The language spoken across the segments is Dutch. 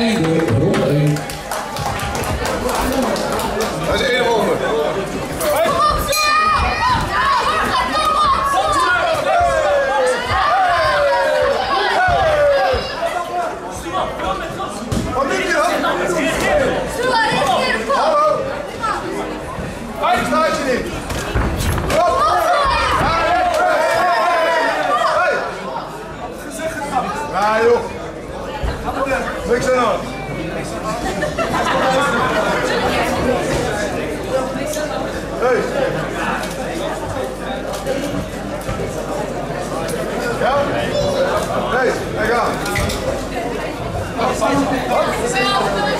Einde ronde Personal. Hey. Hey, legal. Hey.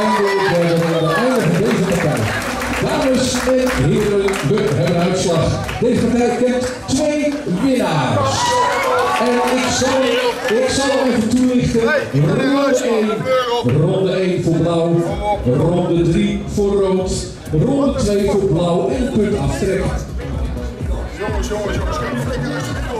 Einde van deze partij. Dames en heren, we hebben een uitslag. Deze partij kent twee winnaars. En ik zal, ik zal even toelichten. Ronde 1, ronde 1 voor blauw, ronde 3 voor rood, ronde 2 voor blauw en punt aftrek. Jongens, jongens, jongens?